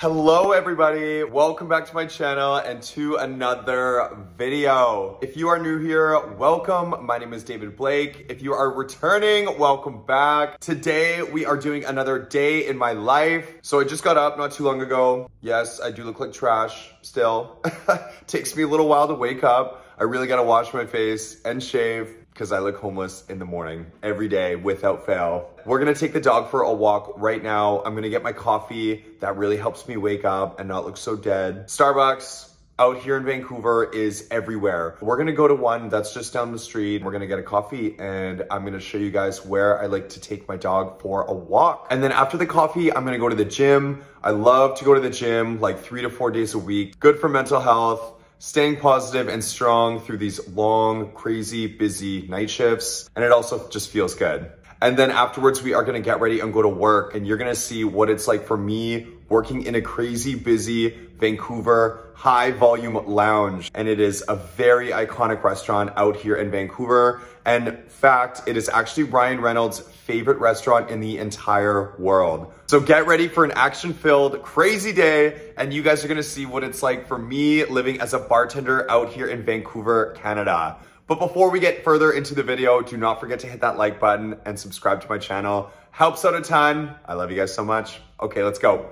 Hello everybody, welcome back to my channel and to another video. If you are new here, welcome. My name is David Blake. If you are returning, welcome back. Today we are doing another day in my life. So I just got up not too long ago. Yes, I do look like trash still. Takes me a little while to wake up. I really gotta wash my face and shave because I look homeless in the morning every day without fail. We're gonna take the dog for a walk right now. I'm gonna get my coffee. That really helps me wake up and not look so dead. Starbucks, out here in Vancouver is everywhere. We're gonna go to one that's just down the street. We're gonna get a coffee and I'm gonna show you guys where I like to take my dog for a walk. And then after the coffee, I'm gonna go to the gym. I love to go to the gym like three to four days a week. Good for mental health staying positive and strong through these long, crazy, busy night shifts. And it also just feels good. And then afterwards, we are gonna get ready and go to work and you're gonna see what it's like for me working in a crazy busy Vancouver high volume lounge. And it is a very iconic restaurant out here in Vancouver. And fact, it is actually Ryan Reynolds' favorite restaurant in the entire world. So get ready for an action filled, crazy day. And you guys are gonna see what it's like for me living as a bartender out here in Vancouver, Canada. But before we get further into the video, do not forget to hit that like button and subscribe to my channel. Helps out a ton. I love you guys so much. Okay, let's go.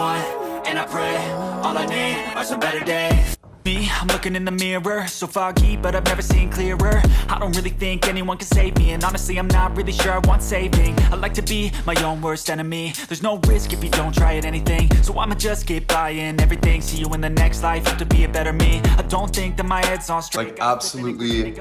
And I pray, all I need are some better days. Me, I'm looking in the mirror, so foggy, but I've never seen clearer. I don't really think anyone can save me, and honestly, I'm not really sure I want saving. I like to be my own worst enemy. There's no risk if you don't try at anything, so I'ma just keep buying everything. See you in the next life, have to be a better me. I don't think that my head's on straight. Like absolutely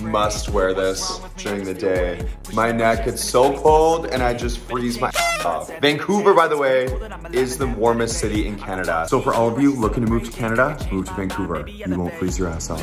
must wear this during the day. My neck gets so cold and I just freeze my off. Vancouver, by the way, is the warmest city in Canada. So for all of you looking to move to Canada, move to Vancouver. You won't freeze your ass off.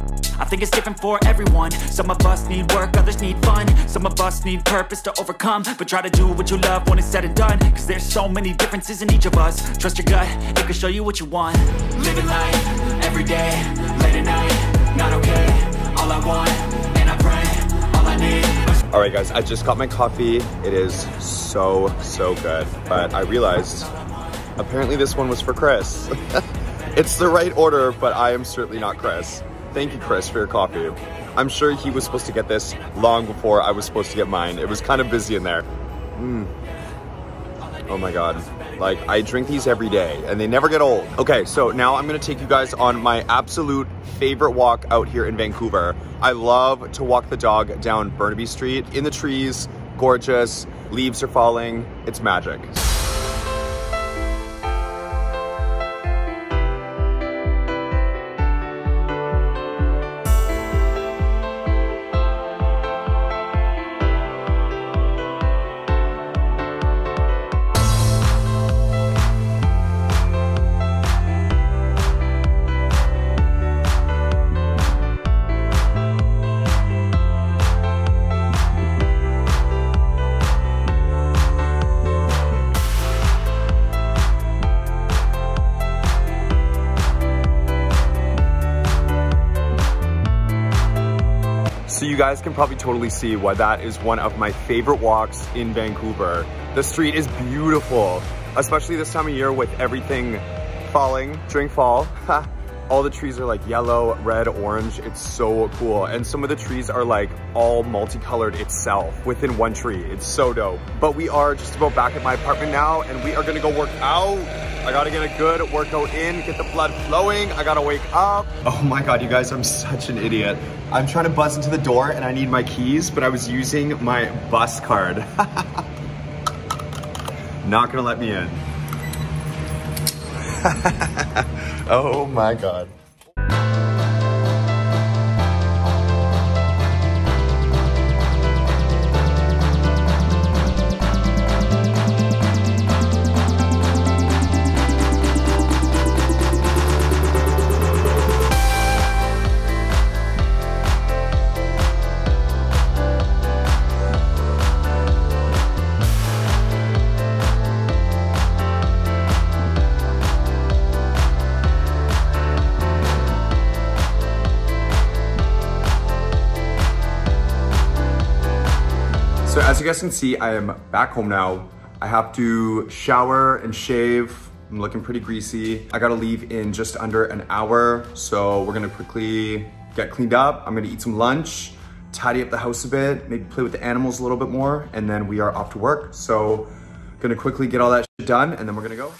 I think it's different for everyone Some of us need work, others need fun Some of us need purpose to overcome But try to do what you love when it's said and done Cause there's so many differences in each of us Trust your gut, it can show you what you want Living life, every day, late at night Not okay, all I want, and I pray All I need All right, guys, I just got my coffee. It is so, so good. But I realized apparently this one was for Chris. it's the right order, but I am certainly not Chris. Thank you, Chris, for your coffee. I'm sure he was supposed to get this long before I was supposed to get mine. It was kind of busy in there. Mm. Oh my God. Like, I drink these every day and they never get old. Okay, so now I'm gonna take you guys on my absolute favorite walk out here in Vancouver. I love to walk the dog down Burnaby Street in the trees, gorgeous, leaves are falling, it's magic. Guys can probably totally see why that is one of my favorite walks in Vancouver. The street is beautiful, especially this time of year with everything falling during fall. all the trees are like yellow, red, orange. It's so cool. And some of the trees are like all multicolored itself within one tree. It's so dope. But we are just about back at my apartment now and we are gonna go work out. I gotta get a good workout in, get the blood flowing. I gotta wake up. Oh my God, you guys, I'm such an idiot. I'm trying to buzz into the door and I need my keys, but I was using my bus card. not gonna let me in. oh my God. You guys can see, I am back home now. I have to shower and shave. I'm looking pretty greasy. I gotta leave in just under an hour. So we're gonna quickly get cleaned up. I'm gonna eat some lunch, tidy up the house a bit, maybe play with the animals a little bit more, and then we are off to work. So gonna quickly get all that shit done and then we're gonna go.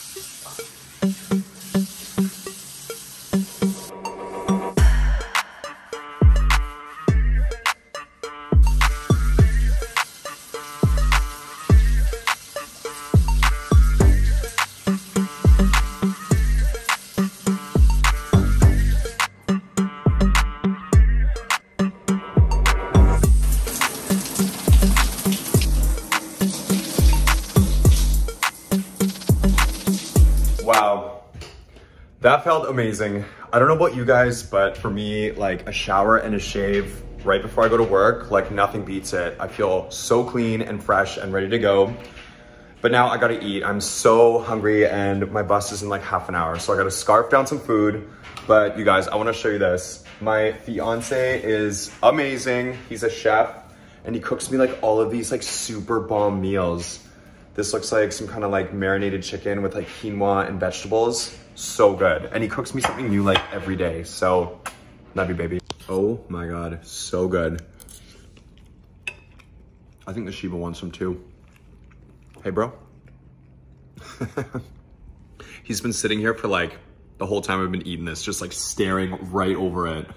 That felt amazing. I don't know about you guys, but for me, like a shower and a shave right before I go to work, like nothing beats it. I feel so clean and fresh and ready to go. But now I gotta eat. I'm so hungry and my bus is in like half an hour. So I gotta scarf down some food. But you guys, I wanna show you this. My fiance is amazing. He's a chef and he cooks me like all of these like super bomb meals. This looks like some kind of like marinated chicken with like quinoa and vegetables. So good. And he cooks me something new like every day. So love you, baby. Oh my God, so good. I think the Shiva wants some too. Hey, bro. He's been sitting here for like the whole time I've been eating this, just like staring right over it.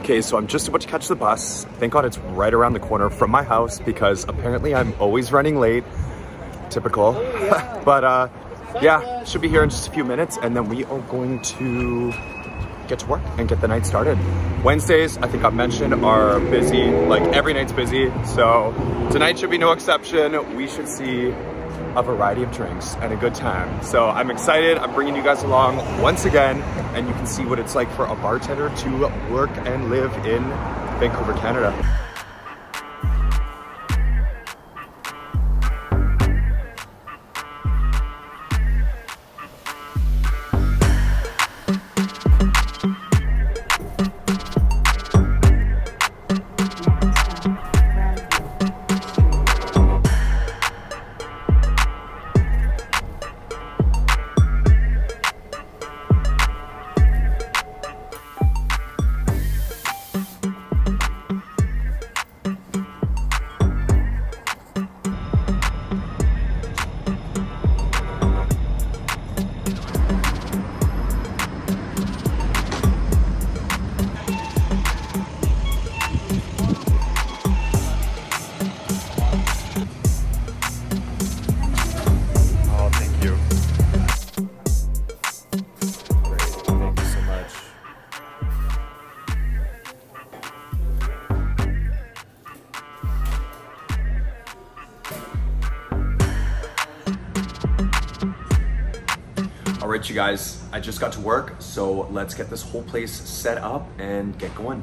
Okay, so I'm just about to catch the bus. Thank God it's right around the corner from my house because apparently I'm always running late. Typical. but uh, yeah, should be here in just a few minutes and then we are going to get to work and get the night started. Wednesdays, I think I've mentioned, are busy. Like every night's busy. So tonight should be no exception. We should see a variety of drinks and a good time. So I'm excited. I'm bringing you guys along once again, and you can see what it's like for a bartender to work and live in Vancouver, Canada. You guys, I just got to work, so let's get this whole place set up and get going.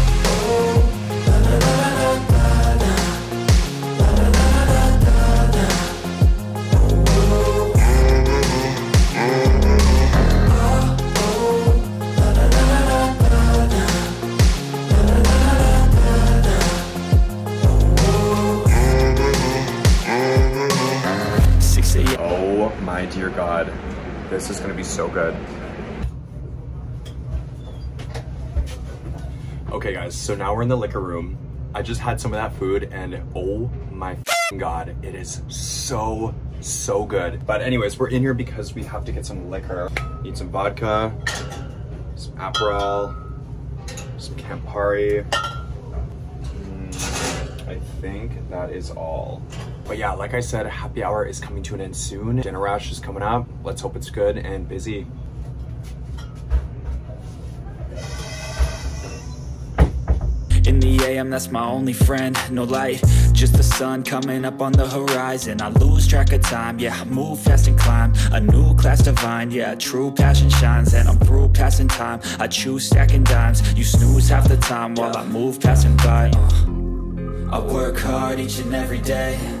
dear God, this is gonna be so good. Okay guys, so now we're in the liquor room. I just had some of that food and oh my God, it is so, so good. But anyways, we're in here because we have to get some liquor. Need some vodka, some Aperol, some Campari. Mm, I think that is all. But yeah, like I said, happy hour is coming to an end soon. Dinner rush is coming up. Let's hope it's good and busy. In the AM, that's my only friend, no light Just the sun coming up on the horizon I lose track of time, yeah, move fast and climb A new class divine, yeah, true passion shines And I'm through passing time, I choose stacking dimes You snooze half the time while I move passing by uh. I work hard each and every day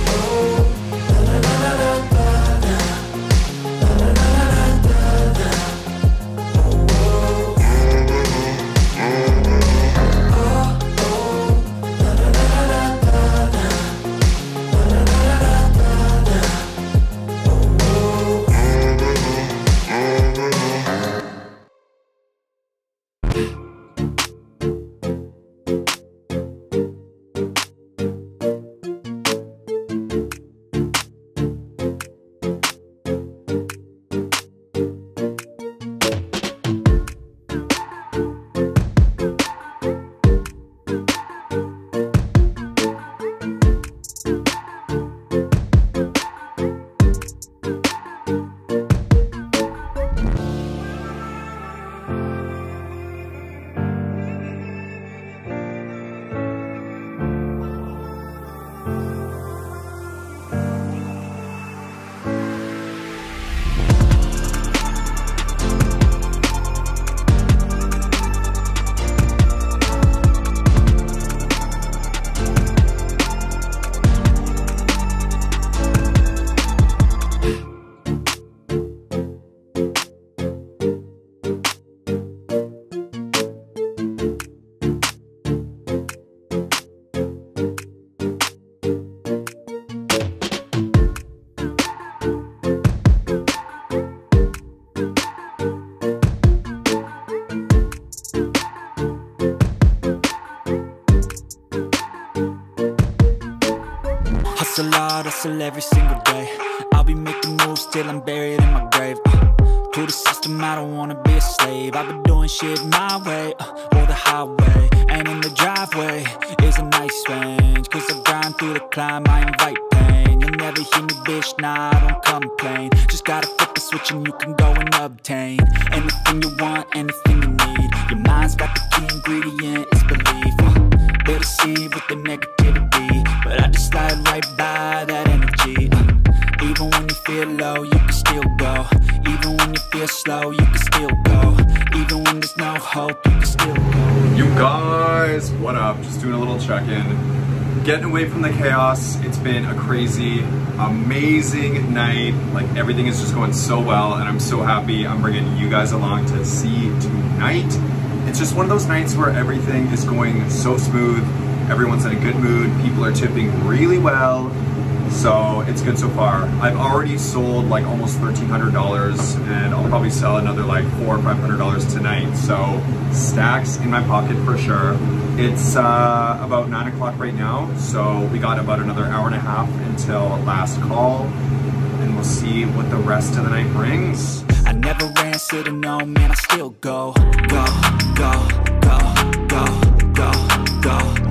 hustle hard, hustle every single day. I'll be making moves till I'm buried in my grave. Uh, To the system, I don't wanna be a slave. I've been doing shit my way, uh, or the highway the driveway is a nice range. Cause I grind through the climb, I invite pain. You'll never hear me, bitch, nah, I don't complain. Just gotta flip the switch and you can go and obtain Anything you want, anything you need. Your mind's chaos. It's been a crazy, amazing night. Like everything is just going so well and I'm so happy I'm bringing you guys along to see tonight. It's just one of those nights where everything is going so smooth. Everyone's in a good mood. People are tipping really well. So it's good so far. I've already sold like almost $1,300 and I'll probably sell another like four or $500 tonight. So stacks in my pocket for sure. It's uh, about nine o'clock right now. So we got about another hour and a half until last call and we'll see what the rest of the night brings. I never no, man, I still go, go, go, go, go, go, go.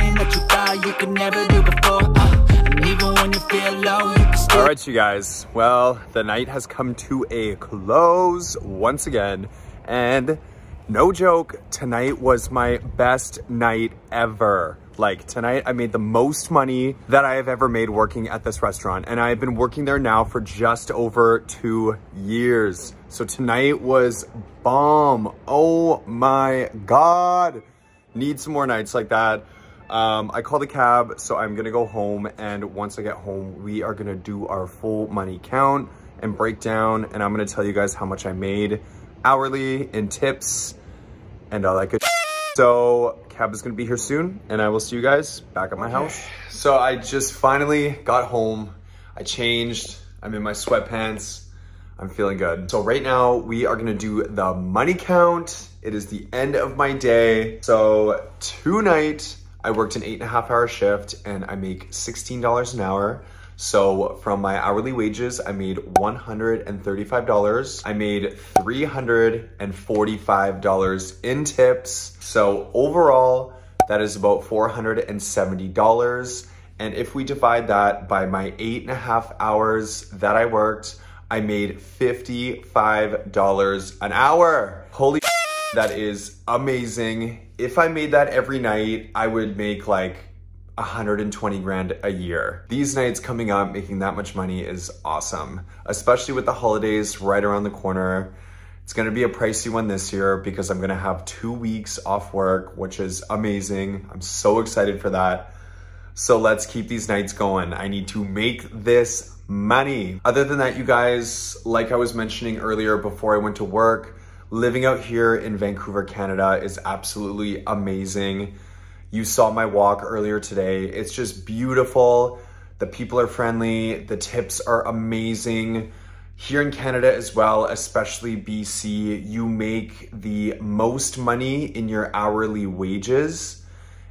that you thought you could never do uh, all right, you guys. Well, the night has come to a close once again. And no joke, tonight was my best night ever. Like tonight, I made the most money that I have ever made working at this restaurant. And I've been working there now for just over two years. So tonight was bomb. Oh my God. Need some more nights like that. Um, I called a cab, so I'm gonna go home. And once I get home, we are gonna do our full money count and breakdown. And I'm gonna tell you guys how much I made hourly in tips and all that good. So cab is gonna be here soon and I will see you guys back at my house. So I just finally got home. I changed, I'm in my sweatpants. I'm feeling good. So right now we are gonna do the money count. It is the end of my day. So tonight I worked an eight and a half hour shift and I make $16 an hour. So from my hourly wages, I made $135. I made $345 in tips. So overall, that is about $470. And if we divide that by my eight and a half hours that I worked, I made $55 an hour. Holy that is amazing. If I made that every night, I would make like 120 grand a year. These nights coming up, making that much money is awesome, especially with the holidays right around the corner. It's gonna be a pricey one this year because I'm gonna have two weeks off work, which is amazing. I'm so excited for that. So let's keep these nights going. I need to make this money. Other than that, you guys, like I was mentioning earlier before I went to work, Living out here in Vancouver, Canada is absolutely amazing. You saw my walk earlier today. It's just beautiful. The people are friendly. The tips are amazing. Here in Canada as well, especially BC, you make the most money in your hourly wages.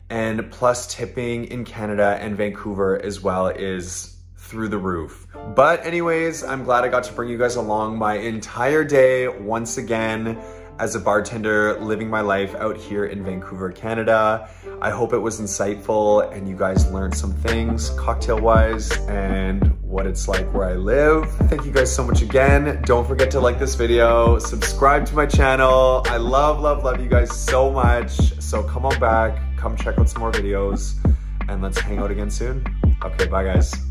And plus tipping in Canada and Vancouver as well is through the roof. But anyways, I'm glad I got to bring you guys along my entire day once again as a bartender living my life out here in Vancouver, Canada. I hope it was insightful and you guys learned some things cocktail wise and what it's like where I live. Thank you guys so much again. Don't forget to like this video, subscribe to my channel. I love, love, love you guys so much. So come on back, come check out some more videos and let's hang out again soon. Okay, bye guys.